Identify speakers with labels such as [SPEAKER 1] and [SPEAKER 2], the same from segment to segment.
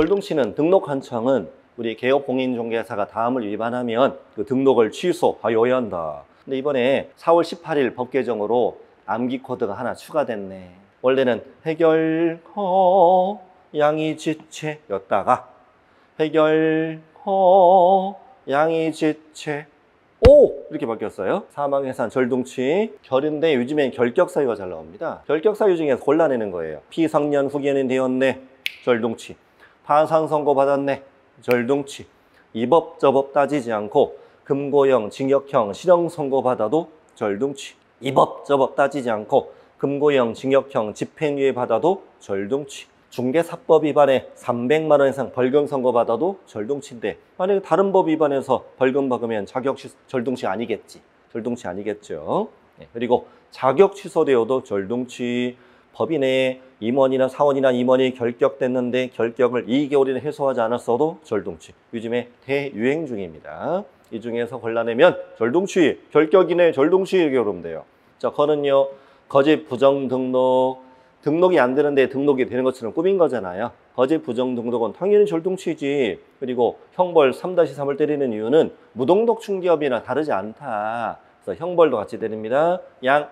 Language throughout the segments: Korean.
[SPEAKER 1] 절동치는 등록 한청은 우리 개업 공인중개사가 다음을 위반하면 그 등록을 취소하여야 한다. 근데 이번에 4월 18일 법 개정으로 암기 코드가 하나 추가됐네. 원래는 해결허 양이지체였다가 해결허 양이지체 오! 이렇게 바뀌었어요. 사망해산 절동치 결인데 요즘엔 결격사유가 잘 나옵니다. 결격사유 중에서 골라내는 거예요. 피성년 후견인 되었네. 절동치. 파상 선고 받았네. 절동치. 이법 저법 따지지 않고 금고형, 징역형, 실형 선고 받아도 절동치. 이법 저법 따지지 않고 금고형, 징역형, 집행유예 받아도 절동치. 중개사법 위반에 300만 원 이상 벌금 선고 받아도 절동치인데 만약에 다른 법 위반해서 벌금 받으면 자격 취소, 절동치 아니겠지. 절동치 아니겠죠. 네, 그리고 자격 취소되어도 절동치 법인의 임원이나 사원이나 임원이 결격됐는데 결격을 2개월 이내 해소하지 않았어도 절동치. 요즘에 대유행 중입니다. 이 중에서 골라내면 절동치, 결격이네 절동치 이렇게 그러면 돼요. 자, 거는요. 거짓 부정 등록 등록이 안 되는데 등록이 되는 것처럼 꾸민 거잖아요. 거짓 부정 등록은 당연히 절동치지. 그리고 형벌 3-3을 때리는 이유는 무등록 중개업이나 다르지 않다. 그래서 형벌도 같이 때립니다. 양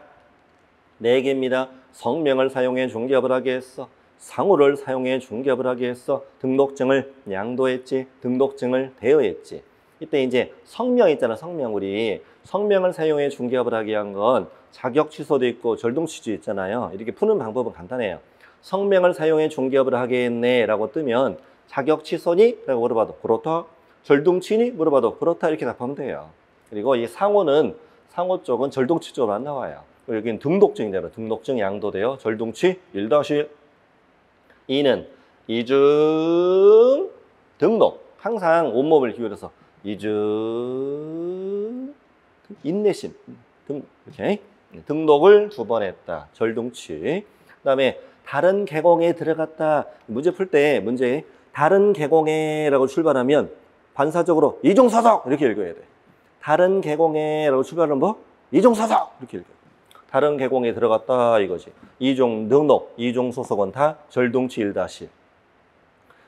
[SPEAKER 1] 4개입니다. 성명을 사용해 중개업을 하게 했어. 상호를 사용해 중개업을 하게 했어. 등록증을 양도했지. 등록증을 대여했지. 이때 이제 성명 있잖아, 성명 우리. 성명을 사용해 중개업을 하게 한 건 자격 취소도 있고 절동 취소 있잖아요. 이렇게 푸는 방법은 간단해요. 성명을 사용해 중개업을 하게 했네 라고 뜨면 자격 취소니? 라고 물어봐도 그렇다. 절동치니? 물어봐도 그렇다 이렇게 답하면 돼요. 그리고 이 상호는 상호 쪽은 절동치 쪽으로 안 나와요. 여기는 등록증이잖아. 등록증 양도되어 절동치 1-1 2는 이중 등록. 항상 온몸을 기울여서 이중 인내심 등 이렇게 등록을 두 번 했다. 절동치. 그다음에 다른 계공에 들어갔다. 문제 풀 때 문제 다른 계공에라고 출발하면 반사적으로 이종사석 이렇게 읽어야 돼. 다른 계공에라고 출발하면 뭐 이종사석 이렇게 읽어. 다른 계공에 들어갔다 이거지. 이종 등록, 이종 소속은 다 절동치 1-1.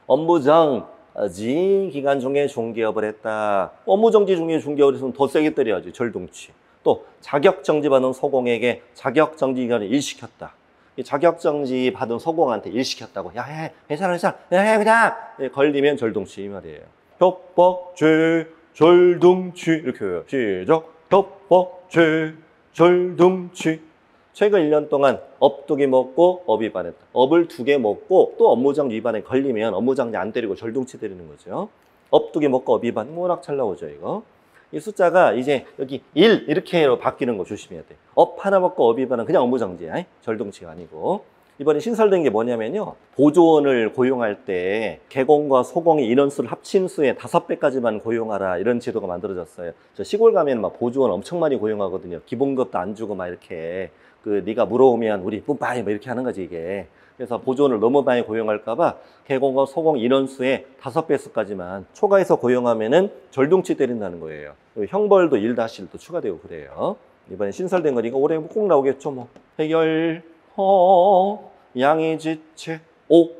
[SPEAKER 1] 업무정 지 기간 중에 중개업을 했다. 업무정지 중에 중개업을 했으면 더 세게 때려야지. 절동치. 또 자격정지 받은 소공에게 자격정지 기간을 일시켰다. 이 자격정지 받은 소공한테 일시켰다고. 야, 해, 괜찮아, 괜찮아. 야, 해, 그냥. 예, 걸리면 절등취 이 말이에요. 협박, 죄, 절등취. 이렇게 해요. 시작. 협박, 죄, 절등취. 최근 1년 동안 업두개 먹고 업 위반했다. 업을 두 개 먹고 또 업무정 위반에 걸리면 업무정지 안 때리고 절등취 때리는 거죠. 업두개 먹고 업 위반 워낙 잘 나오죠, 이거. 이 숫자가 이제 여기 1 이렇게 바뀌는 거 조심해야 돼. 업 하나 먹고 업 위반은 그냥 업무정지야. 절등취가 아니고. 이번에 신설된 게 뭐냐면요. 보조원을 고용할 때 개공과 소공의 인원수를 합친 수의 다섯 배까지만 고용하라 이런 제도가 만들어졌어요. 저 시골 가면 막 보조원 엄청 많이 고용하거든요. 기본급도 안 주고 막 이렇게 그 네가 물어오면 우리 뿜빠이 뭐 이렇게 하는 거지 이게. 그래서 보조원을 너무 많이 고용할까봐 개공과 소공 인원수의 다섯 배 수까지만 초과해서 고용하면은 절동치 때린다는 거예요. 형벌도 1-1도 추가되고 그래요. 이번에 신설된 거니까 올해 꼭 나오겠죠 뭐. 해결 허 양이 지체 오